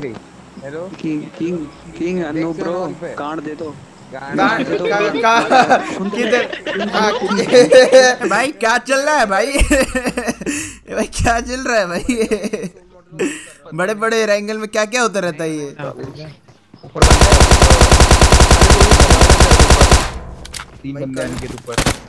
Hello king king king no bro card दे दो हाँ, भाई क्या चल रहा है भाई ये भाई क्या चल रहा है भाई बड़े बड़े एंगल में क्या क्या होता रहता है ये ऊपर तीन बंदा इनके ऊपर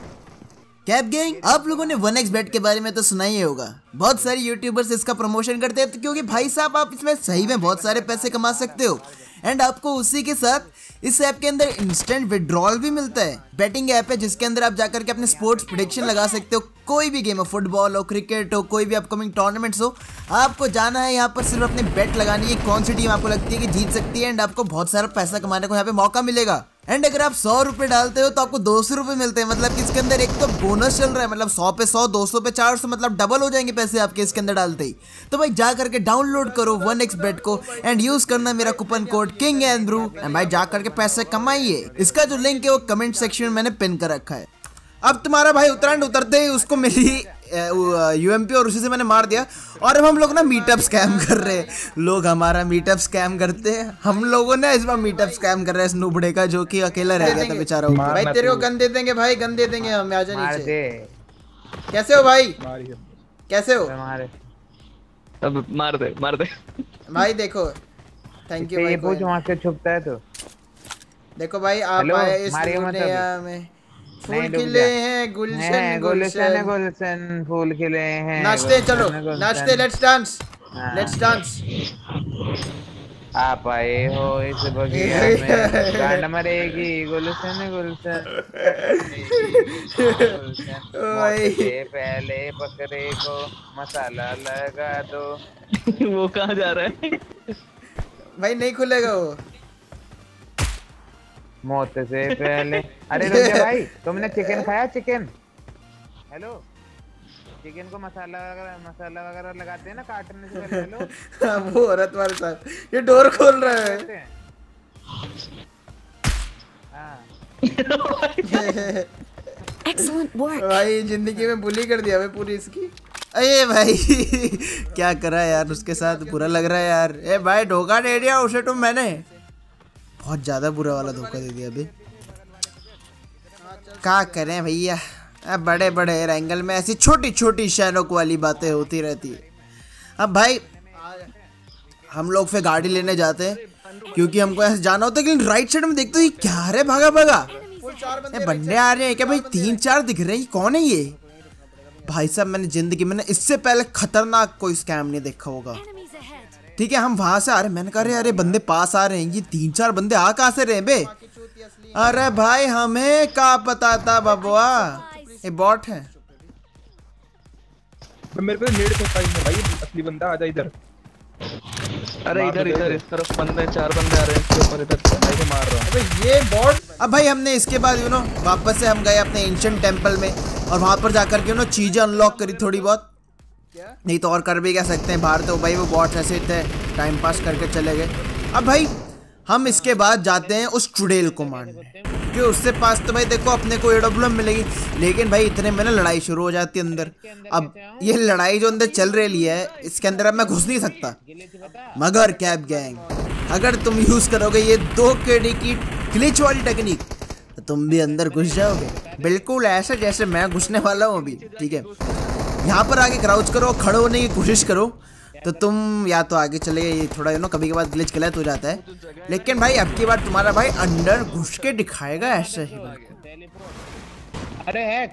कैप गैंग, आप लोगों ने वन एक्स बेट के बारे में तो सुना ही होगा। बहुत सारे यूट्यूबर्स इसका प्रमोशन करते हैं तो क्योंकि भाई साहब, आप इसमें सही में बहुत सारे पैसे कमा सकते हो। एंड आपको उसी के साथ इस ऐप के अंदर इंस्टेंट विड्रॉल भी मिलता है। बैटिंग ऐप है, जिसके अंदर आप जाकर के अपने स्पोर्ट्स प्रोडिक्शन लगा सकते हो। कोई भी गेम हो फुटबॉल हो क्रिकेट हो, कोई भी अपकमिंग टूर्नामेंट्स हो, आपको जाना है यहाँ पर सिर्फ़ अपनी बेट लगानी है कौन सी टीम आपको लगती है कि जीत सकती है एंड आपको बहुत सारा पैसा कमाने को यहाँ पे मौका मिलेगा। एंड अगर आप सौ रुपए डालते हो तो आपको दो सौ रुपए मिलते हैं। मतलब कि इसके अंदर एक तो बोनस चल रहा है। मतलब सौ पे सौ, दो सौ पे चार सौ मतलब डबल हो जाएँगे पैसे आपके इसके अंदर डालते ही। तो भाई जा करके डाउनलोड करो वन एक्स बेट को एंड यूज़ करना मेरा coupon code king and bro and भाई जा करके पैसे कमाइए। इसका जो लिंक है वो कमेंट सेक्शन में मैंने पिन कर रखा है। अब तुम्हारा भाई उत्तराखंड उतरते ही उसको मिली यूएमपी और उसी से मैंने मार दिया। और अब हम लोग ना मीटअप स्कैम कर रहे हैं। लोग हमारा मीटअप स्कैम करते हैं। हम लोगों ने इस बार मीटअप स्कैम कर रहे हैं इस नुबड़े का जो कि अकेला रह गया था बेचारा भाई तेरे को गन दे देंगे भाई गन दे देंगे हम आजा मार नीचे। कैसे हो भाई? कैसे हो? अब मार दे मार दे। भाई देखो। थैंक यू ये भाई पूछ वहाँ से छुपता है तो। देखो भाई आप आए इस दुनिया में। फूल खिले हैं गुलशन गुलशन गुलशन। फूल खिले हैं। नाचते चलो है। नाचते लेट्स डांस हाँ। लेट्स डांस आप आए हो इस बगिया में गांड मरेगी गुलशन गुलशन। से पहले बकरे को मसाला लगा दो। वो कहाँ जा रहा है? भाई नहीं खुलेगा वो। मौत से पहले। अरे रुक जा भाई तुमने चिकन खाया चिकन हेलो चिकन को मसाला वगैरह मसाला वगैरह लगाते हैं ना काटने से पहले हेलो हाँ, वो औरत वाले साहब ये डोर खोल रहा है। कहते हैं। हाँ. भाई ज़िंदगी में बुली कर दिया भाई पूरी इसकी। अरे भाई क्या करा यार उसके साथ बुरा लग रहा है यार। ए भाई धोखा दे दिया उसे तुम मैंने। बहुत ज़्यादा बुरा वाला धोखा दे दिया अभी। क्या करें भैया? अब बड़े बड़े एंगल में ऐसी छोटी छोटी शैनोक वाली बातें होती रहती है। अब भाई, हम लोग फिर गाड़ी लेने जाते हैं, क्योंकि हमको ऐसे जाना होता है लेकिन राइट साइड में देखते हो क्या रे भागा भागा ये बंदे आ रहे हैं क्या भाई? तीन चार दिख रहे हैं कौन है ये? भाई साहब, मैंने ज़िंदगी में इससे पहले खतरनाक कोई स्कैम नहीं देखा होगा. ठीक है हम वहाँ से आ रहे मैंने कहा अरे अरे बंदे पास आ रहे हैं। ये तीन चार बंदे आ कहाँ से रहे बे? अरे भाई हमें का पता था बबुआ ये बॉट है। मेरे पे नेड फेंका इसने भाई असली बंदा आजा इधर। अरे इधर इधर। इस तरफ़ बंदे चार बंदे आ रहे हैं इसके ऊपर इधर तो मार रहा हूँ। अबे ये बॉट अब भाई हमने इसके बाद यू नो वापस से हम गए अपने एंशियंट टेंपल में और वहाँ पर जाकर के यू नो चीज़ें अनलॉक करी थोड़ी बहुत। नहीं तो और कर भी क्या सकते हैं? बाहर तो भाई वो बॉट ऐसे थे टाइम पास करके चले गए। अब भाई, हम इसके बाद जाते हैं उस चुड़ैल को मारने। क्योंकि उससे पास तो भाई देखो अपने को एडब्ल्यू मिलेगी। लेकिन भाई इतने में ना लड़ाई शुरू हो जाती है अंदर। अब ये लड़ाई जो अंदर चल रही है, इसके अंदर अब मैं घुस नहीं सकता। मगर कैब गैंग? अगर तुम यूज़ करोगे ये दो केडी की ग्लिच वाली टेक्निक तो तुम भी अंदर घुस जाओगे। बिल्कुल ऐसा जैसे मैं घुसने वाला हूँ अभी, ठीक है? यहाँ पर आगे क्राउच करो, खड़े होने की कोशिश करो। तो तुम या तो आगे चले, ये थोड़ा यू नो कभी के बाद ग्लिच गलत हो जाता है। लेकिन भाई, अब की बार तुम्हारा भाई अंडर घुस के दिखाएगा ऐसे ही। अरे, है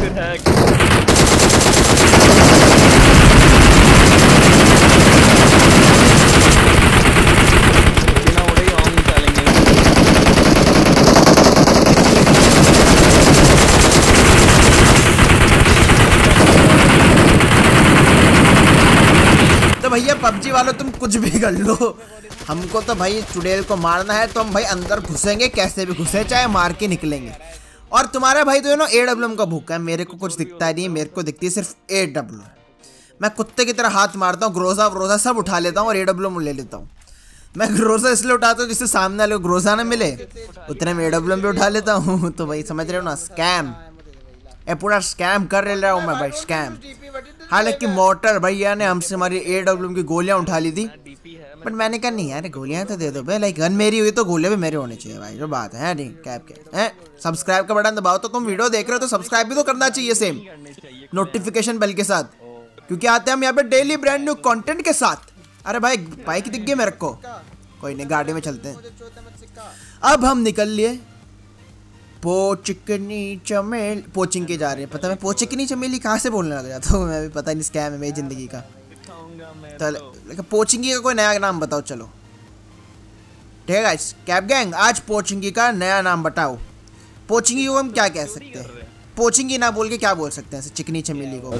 फिर हैक बिना उड़े ही ऑन निकालेंगे तो भैया पबजी वालों तुम कुछ भी कर लो। हमको तो भाई चुड़ैल को मारना है तो हम भाई अंदर घुसेंगे, कैसे भी घुसे, चाहे मार के निकलेंगे। और तुम्हारा भाई तो है ना ए डब्ल्यू का भूखा है, मेरे को कुछ दिखता नहीं, मेरे को दिखती है सिर्फ़ ए डब्ल्यू मैं कुत्ते की तरह हाथ मारता हूँ, ग्रोजा व्रोजा सब उठा लेता हूँ और ए डब्ल्यू ले लेता हूँ। मैं ग्रोजा इसलिए उठाता हूँ जिससे सामने वाले ग्रोजा ना मिले, उतने में ए डब्ल्यू भी उठा लेता हूँ। तो भाई समझ रहे हो ना स्कैम ये पूरा स्कैम कर ले रहा हूँ मैं भाई स्कैम हालाँकि मोटर भैया ने हमसे हमारी ए डब्ल्यू की गोलियाँ उठा ली थी। बट मैंने कहा, नहीं यार, गोलियाँ तो दे दो भाई। लाइक गन मेरी हुई तो गोलियाँ भी मेरे होने चाहिए भाई। जो बात है, नहीं कैप के, हैं? सब्सक्राइब का बटन दबाओ तो तुम वीडियो देख रहे हो तो सब्सक्राइब भी तो करना चाहिए सेम नोटिफिकेशन बेल के साथ। क्योंकि आते हैं हम यहाँ पे डेली ब्रांड न्यू कंटेंट के साथ। अरे भाई बाइक दिख गई मेरे को कोई नहीं, गाड़ी में चलते हैं। अब हम निकल लिए। पोचिकनी चमेल पोचिंग के जा रहे हैं पता मैं पोचिकनी चमेली कहाँ से बोलने लग जाता हूँ? मैं भी पता नहीं स्कैम है मेरी ज़िंदगी का। तो लेकिन पोचिंगी का कोई नया नाम बताओ चलो। ठीक है गाइस कैब गैंग आज पोचिंगी का नया नाम बताओ। पोचिंगी को हम क्या कह सकते हैं? पोचिंगी ना बोल के क्या बोल सकते हैं? चिकनी चमेली को।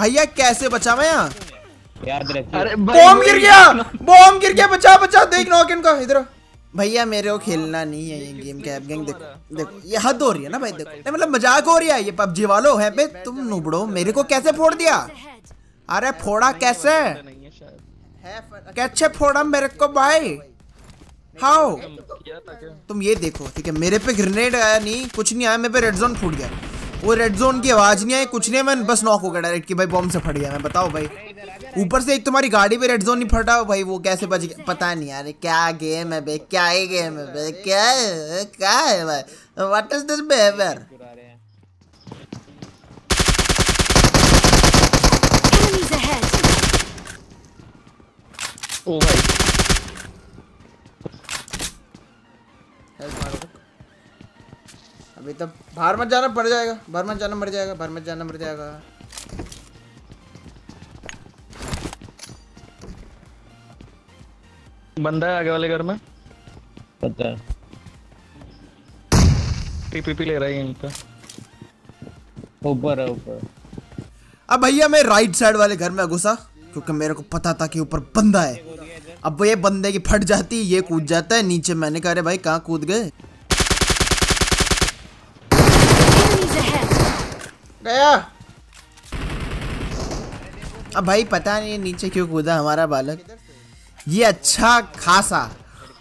भैया कैसे बचा मैं यहाँ? याद रखिए अरे बॉम्ब गिर गया! बॉम्ब गिर गया बचा बचा देख नॉक इनका इधर। भैया मेरे को खेलना नहीं है ये गेम कैब गैंग देखो देखो ये हद हो रही है ना भाई देखो। नहीं, मतलब मज़ाक हो रही है ये पबजी वालों है पे तुम नुबड़ो मेरे को कैसे फोड़ दिया अरे फोड़ा कैसे? नहीं है शायद। कैसे फोड़ा मेरे को भाई? हाउ? तुम ये देखो ठीक है मेरे पे ग्रेनेड आया नहीं कुछ नहीं आया मेरे पे रेड जोन फूट गया। वो रेड जोन की आवाज़ नहीं आई कुछ नहीं मैं बस नॉक हो गया डायरेक्ट कि भाई बॉम्ब से फट गया मैं बताओ भाई। ऊपर से एक तुम्हारी गाड़ी पे रेड जोन नहीं फटा भाई वो कैसे बच गया पता नहीं यार क्या गेम है भाई क्या ही गेम है भाई क्या है क्या है भाई व्हाट इज़ दिस बिहेवियर हैं! ओ भाई अभी तब बाहर मत जाना पड़ जाएगा बाहर मत जाना मर जाएगा बाहर मत जाना मर जाएगा। बंदा है आगे वाले घर में? पता है। टीपीपी ले रहा है पे। ऊपर है ऊपर अब भैया मैं राइट साइड वाले घर में घुसा क्योंकि मेरे को पता था कि ऊपर बंदा है। अब ये बंदे की फट जाती है ये कूद जाता है नीचे मैंने कहा अरे भाई कहाँ कूद गए? गया। अब भाई पता नहीं नीचे क्यों कूदा हमारा बालक। ये अच्छा खासा।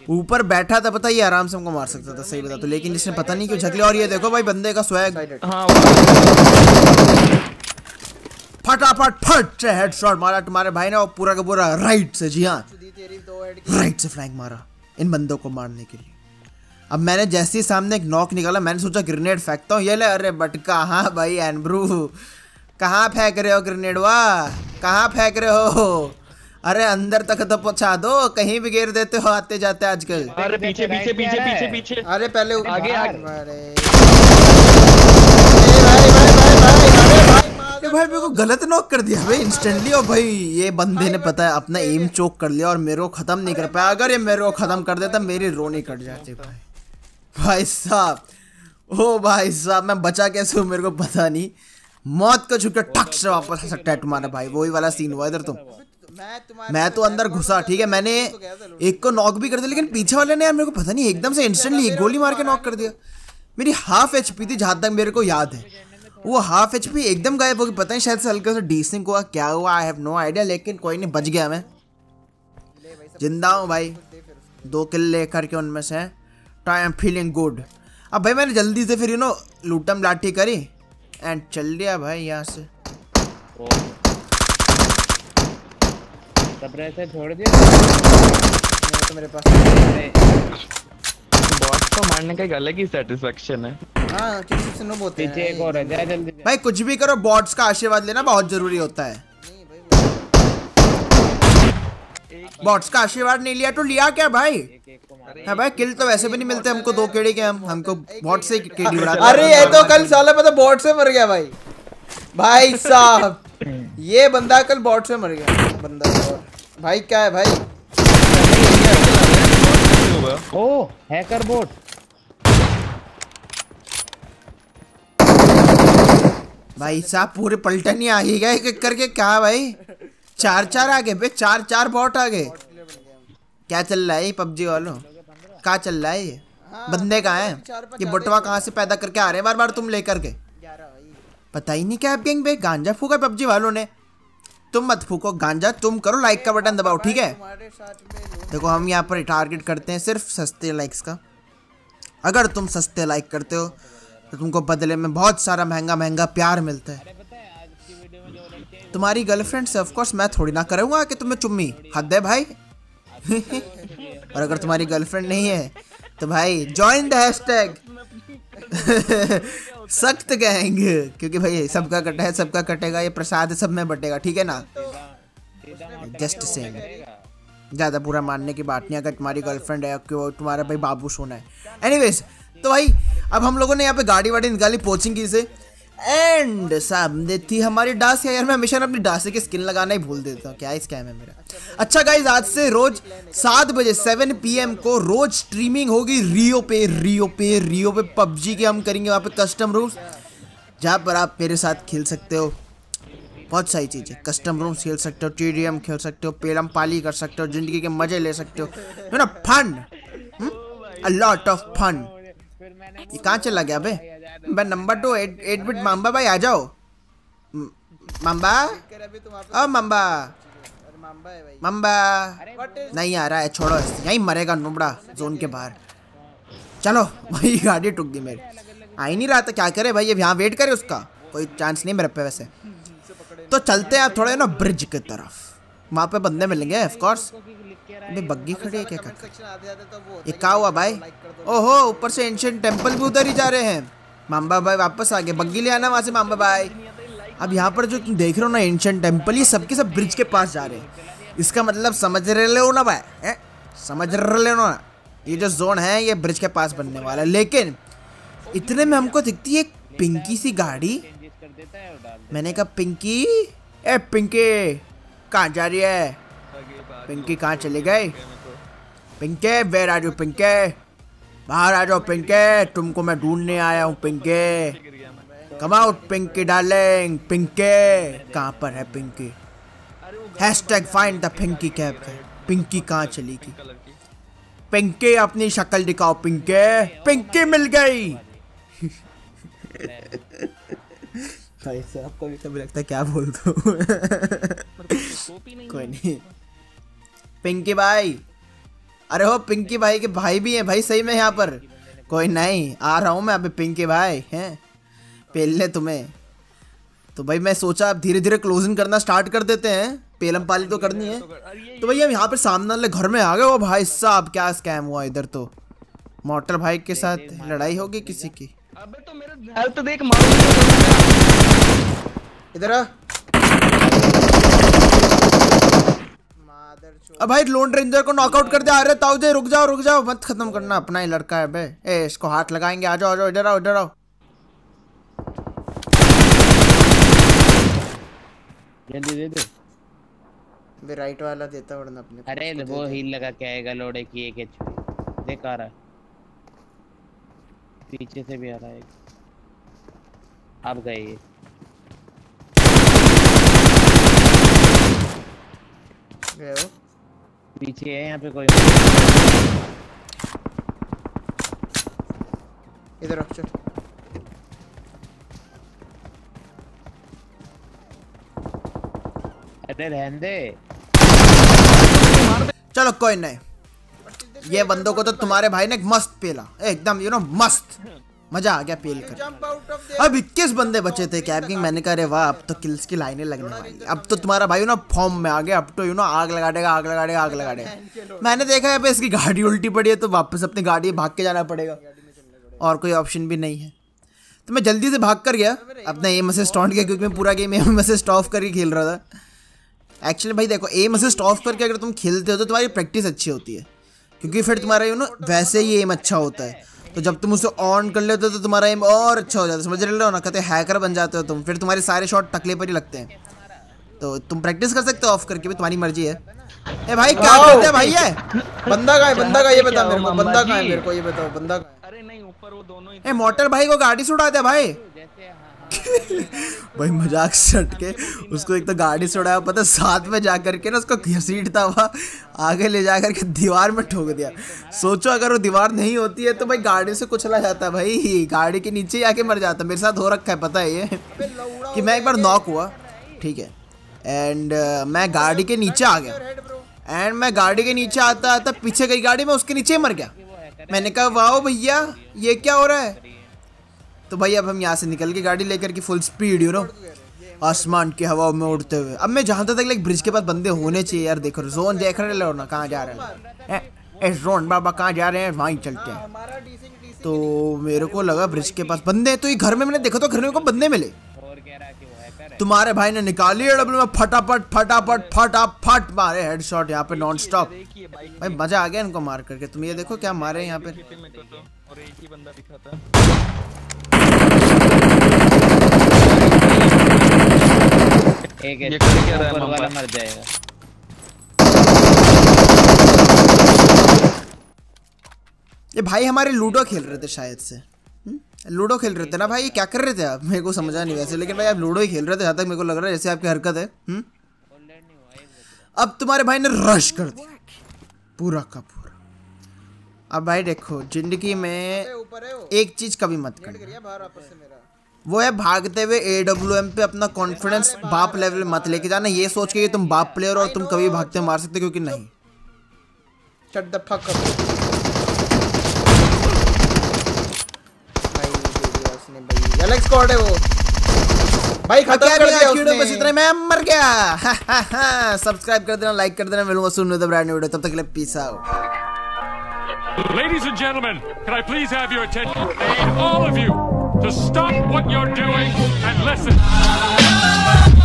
ऊपर बैठा था पता ये आराम से हमको मार सकता था सही बता तो। लेकिन इसने पता नहीं क्यों झक लिया और ये देखो भाई बंदे का स्वैग हाँ। फटाफट फट से हेडशॉट मारा तुम्हारे भाई ने और पूरा का पूरा राइट से जी हाँ। राइट से फ्लैंक मारा इन बंदों को मारने के लिए। अब मैंने जैसे ही सामने एक नॉक निकाला मैंने सोचा ग्रेनेड फेंकता हूँ। ये ले अरे बट कहाँ भाई एनब्रू कहाँ फेंक रहे हो ग्रेनेड वाह? कहाँ फेंक रहे हो? अरे अंदर तक तो पहुँचा दो। कहीं भी गिर देते हो आते जाते आजकल। अरे पीछे पीछे पीछे पीछे पीछे। अरे पहले आगे, आगे। अरे ए भाई भाई भाई भाई अरे भाई मार। ये भाई मेरे को गलत नॉक कर दिया भाई इंस्टेंटली और भाई ये बंदे ने पता है अपना एम चोक कर लिया और मेरे को खत्म नहीं कर पाया। अगर ये मेरे को खत्म कर देता मेरी रोनी कट जाती भाई। भाई साहब, ओ भाई साहब, मैं बचा कैसे हूँ मेरे को पता नहीं। मौत का झुक ठक से वापस आ सकता है तुम्हारा भाई, वही वाला सीन हुआ इधर तो। मैं तो अंदर घुसा, ठीक है, मैंने एक को नॉक भी कर दिया, लेकिन पीछे वाले ने यार मेरे को पता नहीं, एकदम से इंस्टेंटली एक गोली मार के नॉक कर दिया। मेरी हाफ़ एच पी थी, जहाँ तक मेरे को याद है। वो हाफ़ एच पी एकदम गायब हो गई, पता नहीं शायद से हल्का सा डीसिंग हुआ, क्या हुआ आई हैव नो आइडिया लेकिन कोई नहीं, बच गया मैं। ज़िंदा हूँ भाई, दो किल लेकर के उनमें से। आई एम फीलिंग गुड अब भाई मैंने जल्दी से फिर यू नो लूटम लाठी करी एंड चल लिया भाई यहाँ से। छोड़ दिया। तो मेरे पास बॉस को मारने का एक अलग ही सेटिस्फेक्शन है। हाँ किसी से नो बोलते हैं। पीछे एक और है जल्दी भाई कुछ भी करो बॉट्स का आशीर्वाद लेना बहुत ज़रूरी होता है। बॉट्स का आशीर्वाद नहीं लिया तो लिया क्या भाई? मार है भाई किल तो वैसे भी नहीं मिलते हमको दो केड़ी के हम हमको बॉट से केड़ी उड़ाते अरे ये तो कल साला पता बॉट से मर गया भाई। भाई साहब ये बंदा कल बॉट से मर गया। बंदा भाई क्या है भाई? ओ हैकर बोट भाई साहब पूरे पलटन ही आ ही गए एक एक करके क्या भाई? चार चार आ गए बे चार चार बॉट आ गए क्या चल रहा है ये पबजी वालों? कहाँ चल रहा है ये? बंदे कहाँ हैं? ये बटवा कहाँ से पैदा करके आ रहे हैं बार बार तुम लेकर के? पता ही नहीं क्या आप गैंग बे गांजा फूका पबजी वालों ने। तुम मत फूको गांजा तुम करो लाइक का बटन दबाओ ठीक है? देखो हम यहाँ पर टारगेट करते हैं सिर्फ़ सस्ते लाइक्स का। अगर तुम सस्ते लाइक करते हो तो तुमको बदले में बहुत सारा महँगा महँगा प्यार मिलता है। तुम्हारी गर्लफ्रेंड से ऑफकोर्स मैं थोड़ी ना करूँगा कि तुम्हें चुम्मी। हद है भाई। और अगर तुम्हारी गर्लफ्रेंड नहीं है तो भाई ज्वाइन द हैशटैग सख्त गैंग क्योंकि भाई, सबका कटा है, सबका कटेगा, ये प्रसाद सब में बटेगा, ठीक है ना? जस्ट सेम ज़्यादा बुरा मानने की बात नहीं, अगर तुम्हारी गर्लफ्रेंड है क्यों तुम्हारा भाई बाबू सोना है। एनीवेज तो भाई, अब हम लोगों ने यहाँ पे गाड़ी वाड़ी निकाली पोचिंग की से एंड सामने थी हमारी डास यार, मैं हमेशा अपनी डासे की स्किन लगाना ही भूल देता हूँ। क्या स्कैम है मेरा? अच्छा गाइज़ आज से रोज सात बजे सेवन पीएम को रोज स्ट्रीमिंग होगी रियो पे रियो पे रियो पे पबजी के हम करेंगे वहाँ पे कस्टम रूम्स जहाँ पर आप मेरे साथ खेल सकते हो। बहुत सारी चीज़ें कस्टम रूम्स खेल सकते हो टीडीएम खेल सकते हो पेड़म पाली कर सकते हो, ज़िंदगी के मज़े ले सकते हो। You know fun a lot of fun ये कहाँ चला गया मैं number two eight eight bit Mamba भाई, आ जाओ। माम्बा? ओ माम्बा। माम्बा। नहीं आ रहा है, छोड़ो, यहीं मरेगा नुबड़ा जोन के बाहर। चलो भाई गाड़ी टुक गई मेरी। आ ही नहीं रहा था क्या करे भाई अब यहाँ वेट करे उसका। कोई चांस नहीं मेरे पे वैसे। तो चलते हैं आप थोड़े, ना ब्रिज की तरफ़। वहाँ पे बंदे मिलेंगे ऑफ़ कोर्स अभी बग्गी खड़ी है, क्या कर ये क्या हुआ भाई। ओहो, ऊपर से एंशियंट टेंपल भी उधर ही जा रहे हैं। माम्बा भाई वापस आ गए बग्गी ले आना वहाँ से माम्बा भाई अब यहाँ पर जो तुम देख रहे हो ना एंशियंट टेंपल ये सबके सब ब्रिज के पास जा रहे हैं। इसका मतलब समझ रहे हो ना भाई, हैं? समझ रहे हो ना? ये जो जोन है, ये ब्रिज के पास बनने वाला है। लेकिन, इतने में हमको दिखती है पिंकी सी गाड़ी। मैंने कहा पिंकी ए पिंकी कहाँ जा रही है? पिंकी कहाँ चले गए Pinky where are you Pinky बाहर आ जाओ पिंके। तुमको मैं ढूँढने आया हूँ Pinky. Come out Pinky darling Pinky. कहाँ पर है Pinky? Hashtag find the Pinky cab का पिंकी कहाँ चली गई पिंकी अपनी शक्ल दिखाओ पिंके। पिंकी मिल गई। भाई साहब कभी कभी लगता है क्या बोल दो? कोई नहीं। पिंकी भाई अरे हो पिंकी भाई के भाई भी हैं भाई सही में यहाँ पर। कोई नहीं आ रहा हूँ मैं अभी पिंकी भाई हैं? पेलने तुम्हें। तो भाई मैं सोचा अब धीरे धीरे क्लोजिंग करना स्टार्ट कर देते हैं। पेलम पाली तो करनी है। तो भाई हम यहाँ पर सामने वाले घर में आ गए हो भाई साहब क्या स्कैम हुआ इधर तो? मोटर भाई के साथ लड़ाई होगी किसी की। अबे तो मेरा हेल्थ देख मारो इधर अब भाई लोन रेंजर को नॉकआउट कर दे आ रहे ताऊ जी रुक जाओ रुक जाओ। मत खत्म करना अपना ही लड़का है बे। ए इसको हाथ लगाएँगे। आ जाओ आ जाओ इधर आओ इधर आओ। जल्दी दे दे बे राइट वाला देता वरना अपने। अरे वो हील लगा के आएगा लोड़े की एक एचपी देख आ रहा है। पीछे से भी आ रहा है एक। अब गए हो? पीछे है यहाँ पे कोई इधर चल। अरे रहने दे। चलो कोई नहीं। ये बंदों को तो तुम्हारे भाई ने मस्त पेला। एकदम यू नो मस्त। मज़ा आ गया पेल कर अब 21 बंदे बचे थे कैब किंग मैंने कहा अरे वाह अब तो किल्स की लाइनें लगने वाली अब तो तुम्हारा भाई ना फॉर्म में आ गया अब तो यू नो आग लगा देगा आग लगा देगा आग लगा देगा। मैंने देखा है इसकी गाड़ी उल्टी पड़ी है तो वापस अपनी गाड़ी भाग के जाना पड़ेगा। और कोई ऑप्शन भी नहीं है। तो मैं जल्दी से भाग कर गया अपना एम असिस्ट ऑन किया क्योंकि मैं पूरा गेम एम असिस्ट ऑफ़ करके खेल रहा था। एक्चुअली भाई देखो एम असिस्ट ऑफ़ करके अगर तुम खेलते हो तो तुम्हारी प्रैक्टिस अच्छी होती है। क्योंकि फिर तुम्हारा यू नो वैसे ही एम अच्छा होता है। तो जब तुम उसे ऑन कर लेते हो तो तुम्हारा एम और अच्छा हो जाता है। समझ रहे हो ना? कहते हैकर बन जाते हो तुम फिर तुम्हारे सारे शॉट टकले पर ही लगते हैं। तो तुम प्रैक्टिस कर सकते हो ऑफ़ करके भी तुम्हारी मर्ज़ी है। ए भाई क्या करते हैं भाई ये? बंदा का है? बंदा का ये बता मेरे को बंदा का है? मेरे को ये बताओ बंदा का अरे नहीं ऊपर वो दोनों ही ए मोटर भाई को गाड़ी से उड़ा दे भाई। भाई मज़ाक से हट के उसको एक तो गाड़ी से उड़ाया पता साथ में जा करके ना उसको घसीटता हुआ आगे ले जा करके दीवार में ठोक दिया। सोचो अगर वो दीवार नहीं होती है तो भाई गाड़ी से कुचला जाता भाई। गाड़ी के नीचे ही आके मर जाता मेरे साथ हो रखा है पता है ये कि मैं एक बार नॉक हुआ ठीक है एंड uh, मैं गाड़ी के नीचे आ गया एंड मैं गाड़ी के नीचे आता आता पीछे गई गाड़ी में उसके नीचे मर गया। मैंने कहा वाह भैया ये क्या हो रहा है? तो भाई अब हम यहाँ से निकल के गाड़ी लेकर के फुल स्पीड यू नो आसमान की हवा में उड़ते हुए। अब मैं जहाँ तक लाइक ब्रिज के पास बंदे होने चाहिए यार, देखो जोन देख रहे लो ना, कहाँ जा रहे हैं? जोन बाबा, कहाँ जा रहे हैं? वहीं चलते हैं। तो मेरे को लगा ब्रिज के पास बंदे हैं तो ये घर में मैंने देखा तो घर में को बंदे मिले। तुम्हारे भाई ने निकाली है डब्ल्यू में, फटाफट फटाफट फटाफट मारे हेडशॉट यहाँ पे नॉन स्टॉप भाई, मज़ा आ गया इनको मार करके। तुम ये देखो क्या मारे यहाँ पे। एक ये कर क्या रहा है वाला मर जाएगा। ये भाई हमारे लूडो खेल रहे थे शायद से। हम्म? लूडो खेल रहे थे ना भाई? ये क्या कर रहे थे आप? मेरे को समझा नहीं वैसे लेकिन भाई आप लूडो ही खेल रहे थे जहाँ तक मेरे को लग रहा है जैसे आपकी हरकत है। हम्म? अब तुम्हारे भाई ने रश कर दिया। पूरा का पूरा। अब भाई देखो ज़िंदगी में एक चीज़ कभी मत करना। वो है भागते हुए ए डब्ल्यू एम पे अपना कॉन्फिडेंस बाप लेवल मत लेके जाना ये सोच के कि तुम बाप प्लेयर और तुम कभी भागते मार सकते क्योंकि नहीं। शट द फक भाई उसने अलग स्क्वाड है वो। भाई खत्म कर दिया वीडियो बस उसने। इतना मैं मर गया। सब्सक्राइब कर देना लाइक कर देना। मिलूँगा सुन द ब्रांड वीडियो तब तक के लिए peace out Ladies and gentlemen, can I please have your attention? All of you to stop what you're doing and listen.